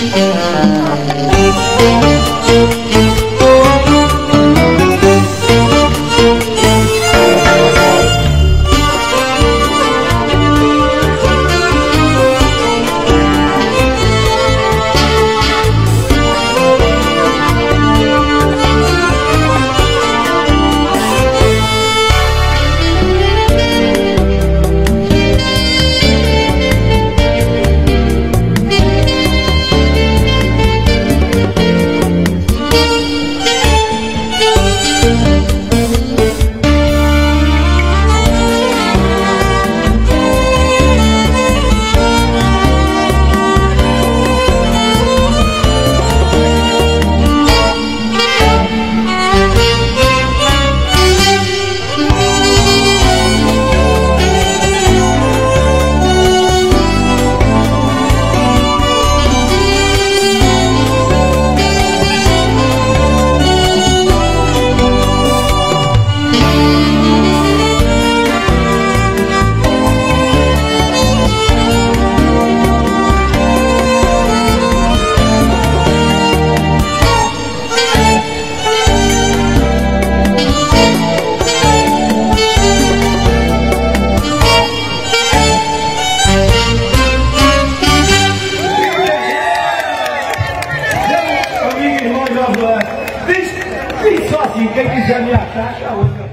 Thank. Vem, vem sozinho, assim, quem quiser me achar, acha outra.